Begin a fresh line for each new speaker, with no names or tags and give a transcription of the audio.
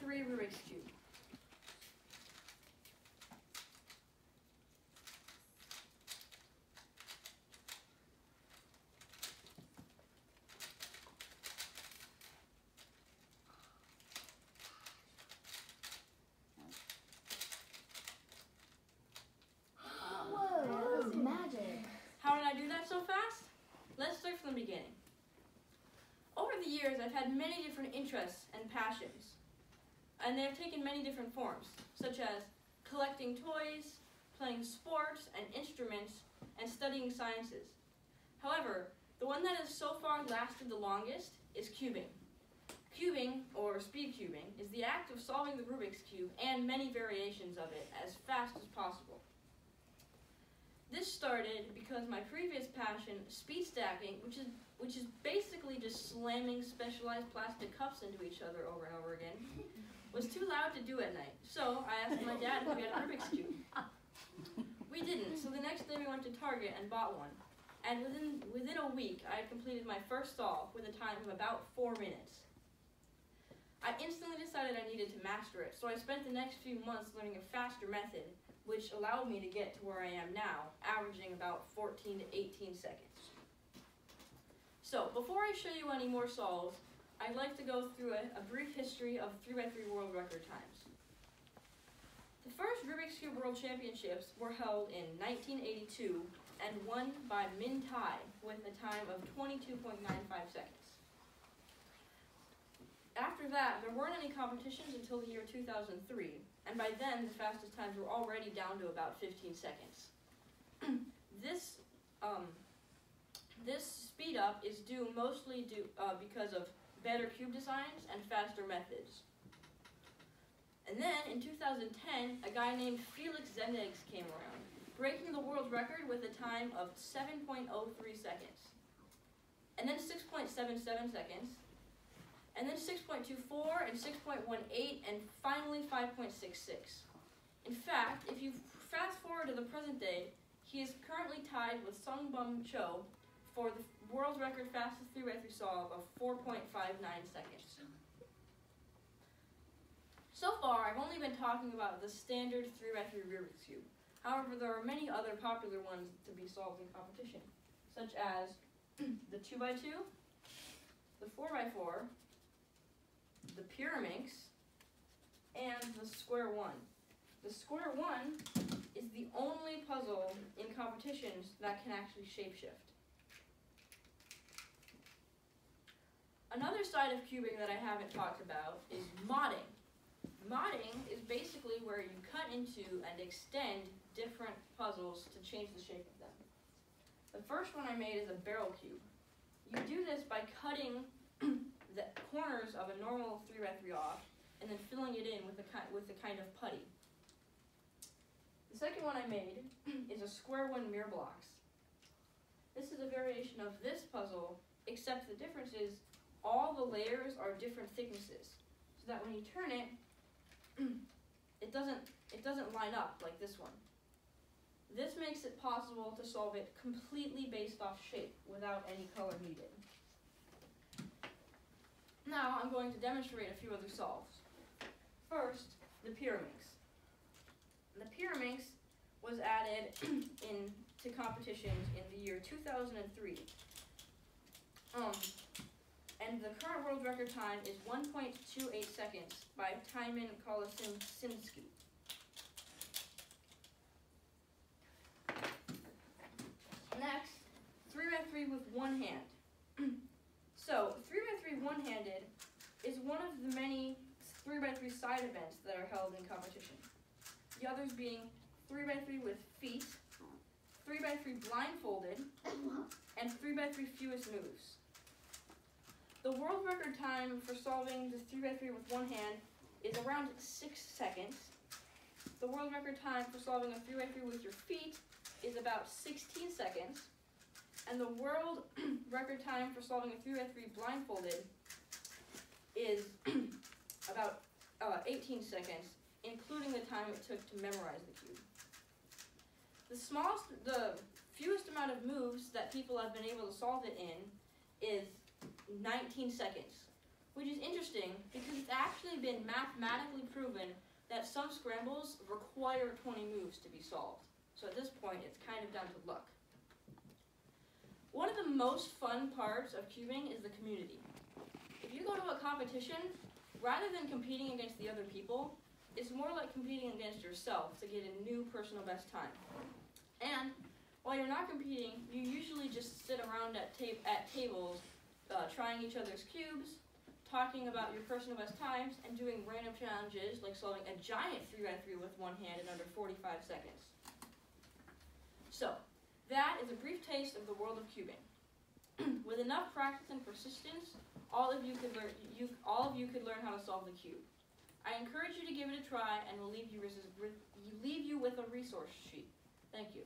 3 Rubik's Cube.
Whoa, magic.
How did I do that so fast? Let's start from the beginning. Over the years, I've had many different interests and passions, and they have taken many different forms, such as collecting toys, playing sports and instruments, and studying sciences. However, the one that has so far lasted the longest is cubing. Cubing, or speed cubing, is the act of solving the Rubik's Cube and many variations of it as fast as possible. This started because my previous passion, speed stacking, which is which is basically just slamming specialized plastic cups into each other over and over again, was too loud to do at night. So I asked my dad if we had a Rubik's Cube. We didn't, so the next day we went to Target and bought one. And within within a week I had completed my first solve with a time of about four minutes. I instantly decided I needed to master it, so I spent the next few months learning a faster method which allowed me to get to where I am now, averaging about 14 to 18 seconds. So, before I show you any more solves, I'd like to go through a, a brief history of 3x3 world record times. The first Rubik's Cube World Championships were held in 1982 and won by Minh Thai with a time of 22.95 seconds. After that, there weren't any competitions until the year 2003, and by then the fastest times were already down to about 15 seconds. this um, this speed up is due mostly due uh, because of better cube designs and faster methods. And then in 2010, a guy named Feliks Zemdegs came around, breaking the world record with a time of 7.03 seconds, and then 6.77 seconds, and then 6.24 and 6.18 and finally 5.66. In fact, if you fast forward to the present day, he is currently tied with SeungBeom Cho for the world record fastest 3x3 solve of 4.59 seconds. So far, I've only been talking about the standard 3x3 Rubik's Cube. However, there are many other popular ones to be solved in competition, such as the 2x2, the 4x4, the Pyraminx, and the Square One. The Square One is the only puzzle in competitions that can actually shapeshift. Another side of cubing that I haven't talked about is modding. Modding is basically where you cut into and extend different puzzles to change the shape of them. The first one I made is a barrel cube. You do this by cutting the corners of a normal 3x3 off and then filling it in with a, kind, with a kind of putty. The second one I made is a square one mirror blocks. This is a variation of this puzzle, except the difference is all the layers are different thicknesses. So that when you turn it, it doesn't it doesn't line up like this one. This makes it possible to solve it completely based off shape without any color needed. Now I'm going to demonstrate a few other solves. First, the Pyraminx. The Pyraminx was added in to competitions in the year 2003. Um, and the current world record time is 1.28 seconds by Tymon Kolasiński. Next, 3x3 with one hand. so, 3x3 one-handed is one of the many 3x3 side events that are held in competition. The others being 3x3 with feet, 3x3 blindfolded, and 3x3 fewest moves. The world record time for solving the 3x3 with one hand is around 6 seconds. The world record time for solving a 3x3 with your feet is about 16 seconds. And the world record time for solving a 3x3 blindfolded is about uh, 18 seconds, including the time it took to memorize the cube. The smallest, the fewest amount of moves that people have been able to solve it in is 19 seconds. which is interesting because it's actually been mathematically proven that some scrambles require 20 moves to be solved. So at this point, it's kind of down to luck. One of the most fun parts of cubing is the community. If you go to a competition, rather than competing against the other people, it's more like competing against yourself to get a new personal best time. And while you're not competing, you usually just sit around at, ta- at tables uh, trying each other's cubes, talking about your personal best times, and doing random challenges like solving a giant 3x3 with one hand in under 45 seconds. So, that is a brief taste of the world of cubing. With enough practice and persistence, all of you could learn you all of you could learn how to solve the cube. I encourage you to give it a try and will leave you, leave you with a resource sheet. Thank you.